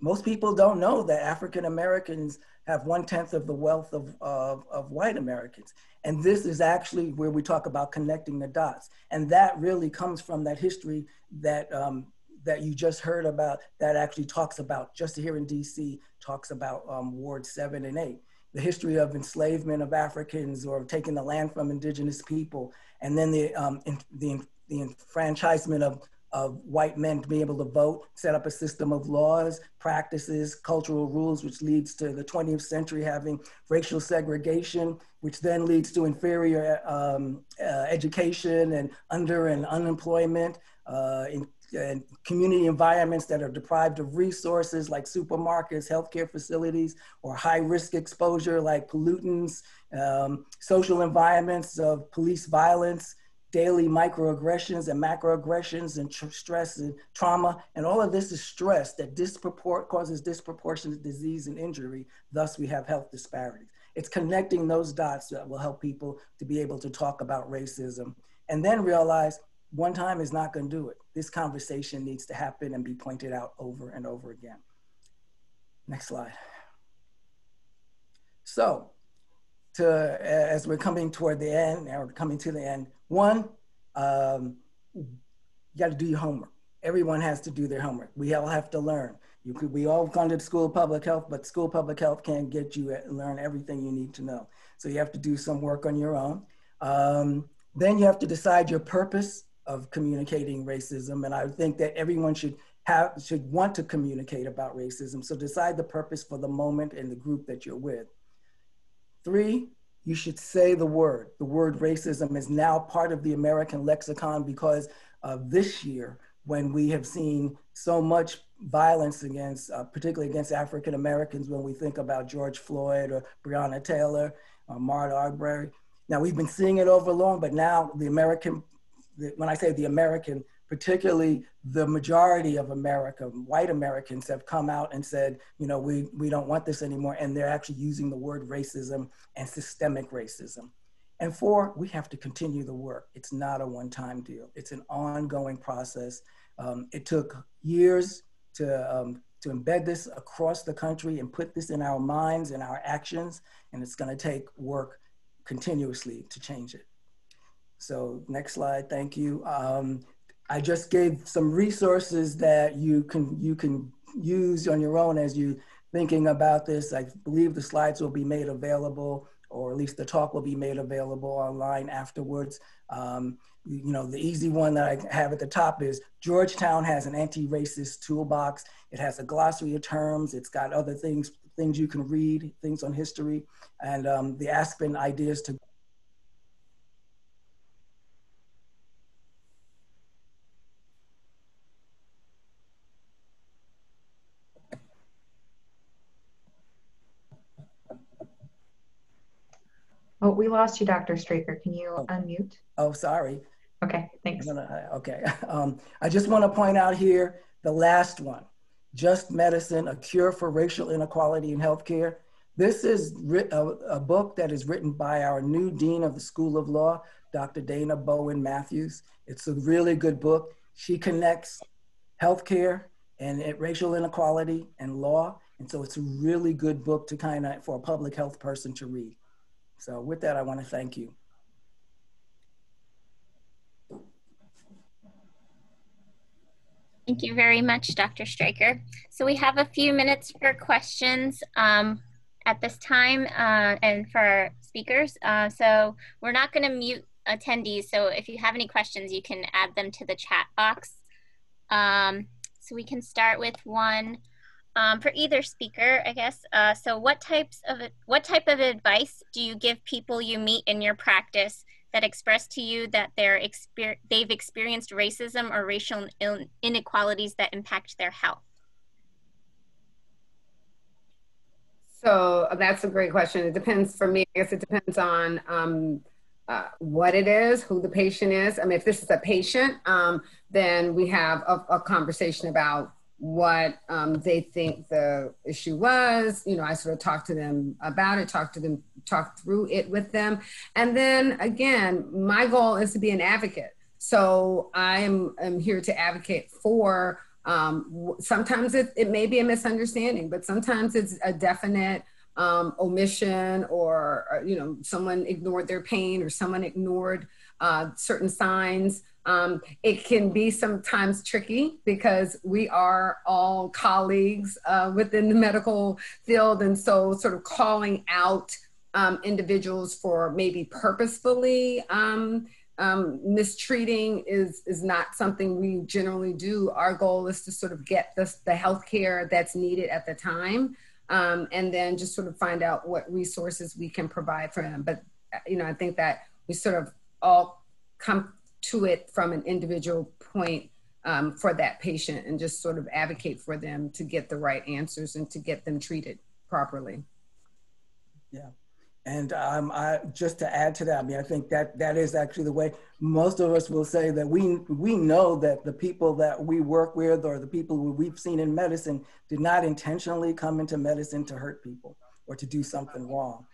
Most people don't know that African Americans have one tenth of the wealth of, of, of white Americans. And this is actually where we talk about connecting the dots. And that really comes from that history that, um, that you just heard about, that actually talks about, just here in DC, talks about um, Ward 7 and 8 the history of enslavement of Africans or taking the land from indigenous people, and then the, um, in, the the enfranchisement of, of white men to be able to vote, set up a system of laws, practices, cultural rules, which leads to the 20th century having racial segregation, which then leads to inferior um, uh, education and under and unemployment, uh, in, community environments that are deprived of resources like supermarkets, healthcare facilities, or high risk exposure like pollutants, um, social environments of police violence, daily microaggressions and macroaggressions and stress and trauma. And all of this is stress that dispropor- causes disproportionate disease and injury. Thus, we have health disparities. It's connecting those dots that will help people to be able to talk about racism and then realize one time is not going to do it. This conversation needs to happen and be pointed out over and over again. Next slide. So, to, as we're coming toward the end, or coming to the end, one, um, you got to do your homework. Everyone has to do their homework. We all have to learn. You could, we all gone to the school of public health, but school of public health can't get you to learn everything you need to know. So you have to do some work on your own. Um, then you have to decide your purpose of communicating racism. And I think that everyone should have, should want to communicate about racism. So decide the purpose for the moment and the group that you're with. Three, you should say the word. The word racism is now part of the American lexicon because of this year when we have seen so much violence against, uh, particularly against African Americans when we think about George Floyd or Breonna Taylor or Ahmaud Arbery. Now we've been seeing it over long, but now the American, the, when I say the American, particularly the majority of America, white Americans have come out and said, you know, we, we don't want this anymore. And they're actually using the word racism and systemic racism. And four, we have to continue the work. It's not a one time deal, it's an ongoing process. Um, it took years to, um, to embed this across the country and put this in our minds and our actions. And it's going to take work continuously to change it. So next slide, thank you. Um, I just gave some resources that you can you can use on your own as you thinking about this. I believe the slides will be made available or at least the talk will be made available online afterwards. Um, you know, the easy one that I have at the top is Georgetown has an anti-racist toolbox. It has a glossary of terms. It's got other things, things you can read, things on history, and um, the Aspen ideas to Oh, we lost you, Dr. Straker. Can you Oh. unmute? Oh, sorry. Okay, thanks. Gonna- Okay. Um, I just want to point out here the last one Just Medicine A Cure for Racial Inequality in Healthcare. This is a, a book that is written by our new Dean of the School of Law, Dr. Dayna Bowen Matthews. It's a really good book. She connects healthcare and it- racial inequality and law. And so it's a really good book to kind of, for a public health person to read. So with that, I want to thank you. Thank you very much, Dr. Straker. So we have a few minutes for questions um, at this time uh, and for speakers. Uh, so we're not going to mute attendees. So if you have any questions, you can add them to the chat box. Um, so we can start with one um, for either speaker, I guess. Uh, so what types of what type of advice do you give people you meet in your practice that express to you that they're exper- they've experienced racism or racial in- inequalities that impact their health? So that's a great question. It depends for me. I guess it depends on um, uh, what it is, who the patient is. I mean, if this is a patient, um, then we have a, a conversation about what um, they think the issue was. You know, I sort of talk to them about it, talk to them, talk through it with them. And then again, my goal is to be an advocate. So I'm, I'm here to advocate for um, sometimes it, it may be a misunderstanding, but sometimes it's a definite um, omission or, or, you know, someone ignored their pain or someone ignored uh, certain signs. Um, it can be sometimes tricky because we are all colleagues uh, within the medical field. And so, sort of calling out um, individuals for maybe purposefully um, um, mistreating is is not something we generally do. Our goal is to sort of get the the health care that's needed at the time, um, and then just sort of find out what resources we can provide for them. But you know, I think that we sort of all come to it from an individual point um, for that patient, and just sort of advocate for them to get the right answers and to get them treated properly. Yeah. And um, I, just to add to that, I mean, I think that that is actually the way most of us will say that we we know that the people that we work with or the people we've seen in medicine did not intentionally come into medicine to hurt people or to do something wrong.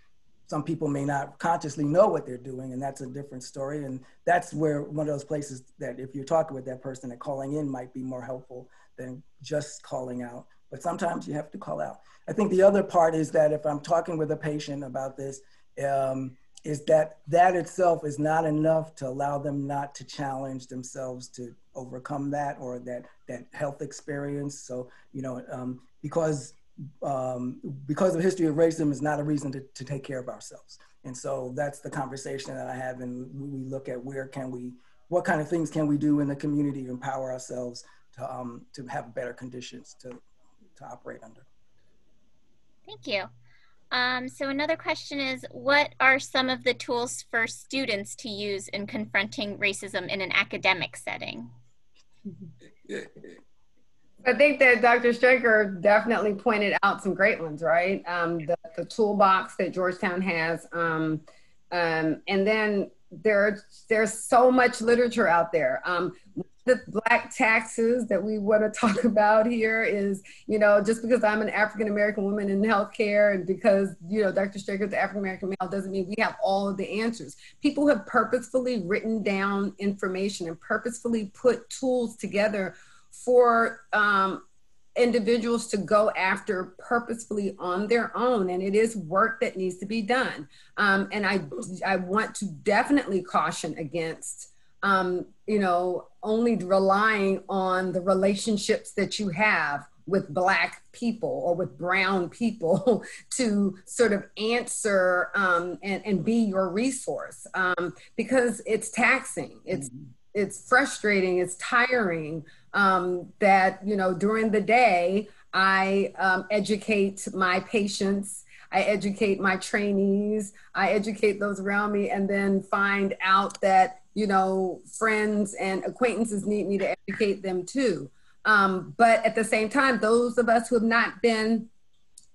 Some people may not consciously know what they're doing, and that's a different story. And that's where one of those places that if you're talking with that person, that calling in might be more helpful than just calling out. But sometimes you have to call out. I think the other part is that if I'm talking with a patient about this, um, is that that itself is not enough to allow them not to challenge themselves to overcome that or that that health experience. So you know, um, because um, because of history of racism is not a reason to, to take care of ourselves. And so that's the conversation that I have, and we look at where can we, what kind of things can we do in the community to empower ourselves to um, to have better conditions to to operate under. Thank you. Um, so another question is, what are some of the tools for students to use in confronting racism in an academic setting? I think that Dr. Straker definitely pointed out some great ones, right? Um, the, the, toolbox that Georgetown has. Um, um, and then there, there's so much literature out there. Um, the black taxes that we want to talk about here is, you know, just because I'm an African American woman in healthcare and because, you know, Dr. Straker is African American male doesn't mean we have all of the answers. People have purposefully written down information and purposefully put tools together for um, individuals to go after purposefully on their own and it is work that needs to be done um, and I, I want to definitely caution against um, you know only relying on the relationships that you have with black people or with brown people to sort of answer um, and, and be your resource um, because it's taxing it's mm-hmm. it's frustrating it's tiring um, that you know during the day i um, educate my patients I educate my trainees, I educate those around me, and then find out that, you know, friends and acquaintances need me to educate them too. Um, but at the same time, those of us who have not been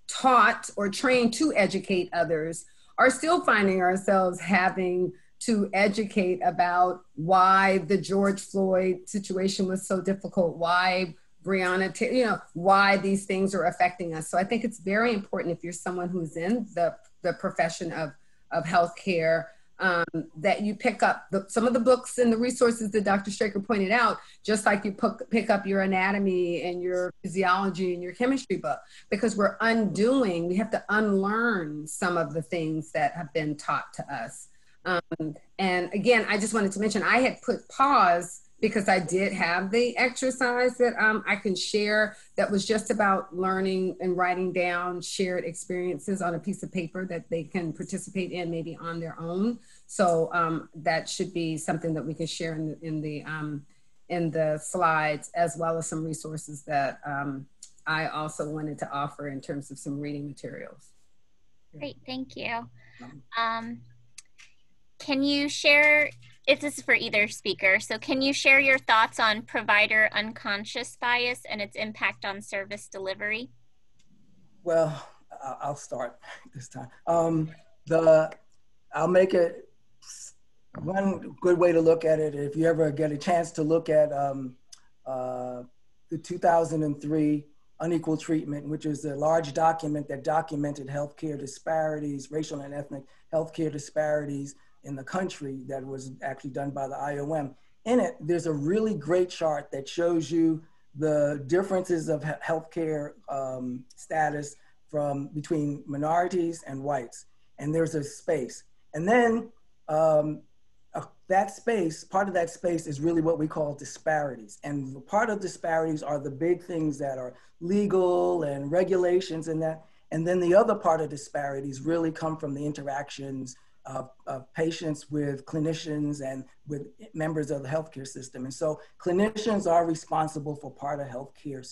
taught or trained to educate others are still finding ourselves having to educate about why the George Floyd situation was so difficult, why Breonna, you know, why these things are affecting us. So I think it's very important if you're someone who's in the, the profession of, of healthcare um, that you pick up the, some of the books and the resources that Dr. Straker pointed out, just like you pick up your anatomy and your physiology and your chemistry book, because we're undoing, we have to unlearn some of the things that have been taught to us. Um, and again, I just wanted to mention I had put pause because I did have the exercise that um, I can share that was just about learning and writing down shared experiences on a piece of paper that they can participate in maybe on their own. So um, that should be something that we can share in the, in the, um, in the slides as well as some resources that um, I also wanted to offer in terms of some reading materials. Great, thank you. Can you share if this is for either speaker. So can you share your thoughts on provider unconscious bias and its impact on service delivery? Well, I'll start this time. Um, the I'll make it one good way to look at it. If you ever get a chance to look at um, uh, the 2003 unequal treatment, which is a large document that documented healthcare disparities, racial and ethnic healthcare disparities in the country that was actually done by the IOM. In it, there's a really great chart that shows you the differences of healthcare um, status from between minorities and whites. And there's a space. And then um, uh, that space, part of that space is really what we call disparities. And part of disparities are the big things that are legal and regulations and that. And then the other part of disparities really come from the interactions of, of, patients with clinicians and with members of the healthcare system. And so clinicians are responsible for part of healthcare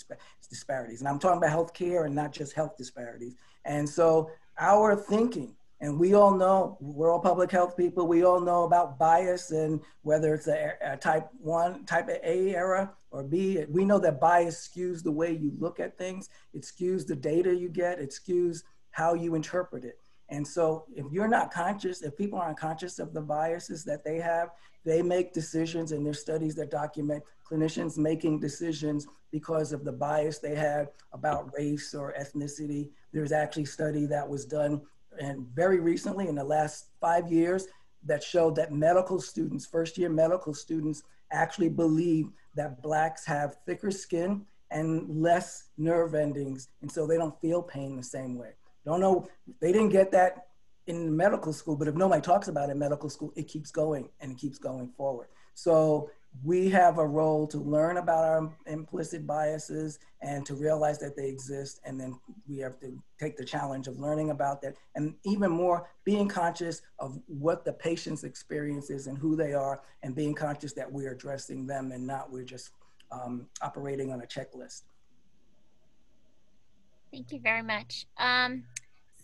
disparities. And I'm talking about healthcare and not just health disparities. And so our thinking, and we all know, we're all public health people, we all know about bias and whether it's a, a type one, type A era or B, we know that bias skews the way you look at things. It skews the data you get, it skews how you interpret it. And so if you're not conscious, if people aren't conscious of the biases that they have, they make decisions and there's studies that document clinicians making decisions because of the bias they have about race or ethnicity. There's actually study that was done and very recently in the last five years that showed that medical students, first year medical students actually believe that blacks have thicker skin and less nerve endings. And so they don't feel pain the same way. Don't know, they didn't get that in medical school, but if nobody talks about it in medical school, it keeps going and it keeps going forward. So we have a role to learn about our implicit biases and to realize that they exist. And then we have to take the challenge of learning about that and even more being conscious of what the patient's experience is and who they are and being conscious that we're addressing them and not we're just um, operating on a checklist. Thank you very much. Um,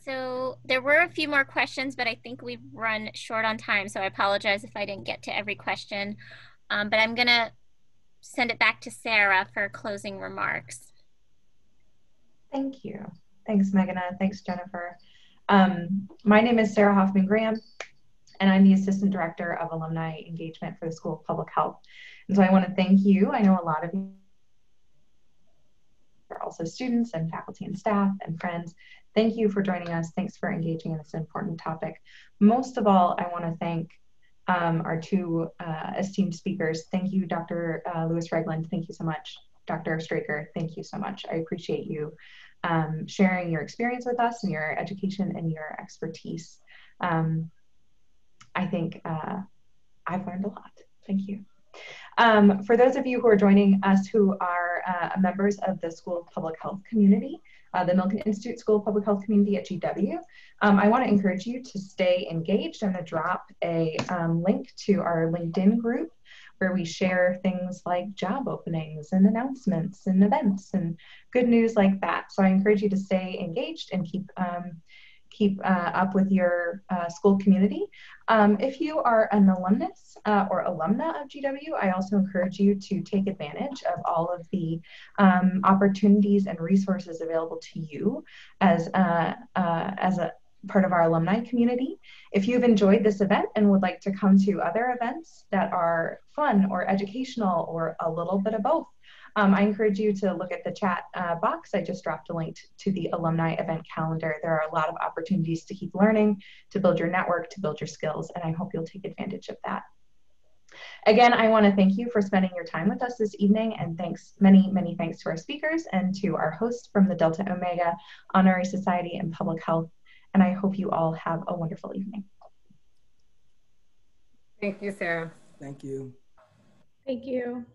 so there were a few more questions, but I think we've run short on time. So I apologize if I didn't get to every question. Um, but I'm going to send it back to Sarah for closing remarks. Thank you. Thanks, Megana. Thanks, Jennifer. Um, my name is Sarah Hoffman Graham, and I'm the Assistant Director of Alumni Engagement for the School of Public Health. And so I want to thank you. I know a lot of you also students and faculty and staff and friends. Thank you for joining us. Thanks for engaging in this important topic. Most of all, I want to thank um, our two uh, esteemed speakers. Thank you, Dr. Uh, Lewis Ragland. Thank you so much. Dr. Straker, thank you so much. I appreciate you um, sharing your experience with us and your education and your expertise. Um, I think uh, I've learned a lot. Thank you. Um, for those of you who are joining us who are uh, members of the School of Public Health community, uh, the Milken Institute School of Public Health community at GW, um, I want to encourage you to stay engaged. I'm going to drop a um, link to our LinkedIn group where we share things like job openings and announcements and events and good news like that. So I encourage you to stay engaged and keep um, keep uh, up with your uh, school community. Um, if you are an alumnus uh, or alumna of GW, I also encourage you to take advantage of all of the um, opportunities and resources available to you as, uh, uh, as a part of our alumni community. If you've enjoyed this event and would like to come to other events that are fun or educational or a little bit of both, um, I encourage you to look at the chat uh, box. I just dropped a link to the alumni event calendar. There are a lot of opportunities to keep learning, to build your network, to build your skills, and I hope you'll take advantage of that. Again, I want to thank you for spending your time with us this evening, and thanks, many, many thanks to our speakers and to our hosts from the Delta Omega Honorary Society and Public Health. And I hope you all have a wonderful evening. Thank you, Sarah. Thank you. Thank you.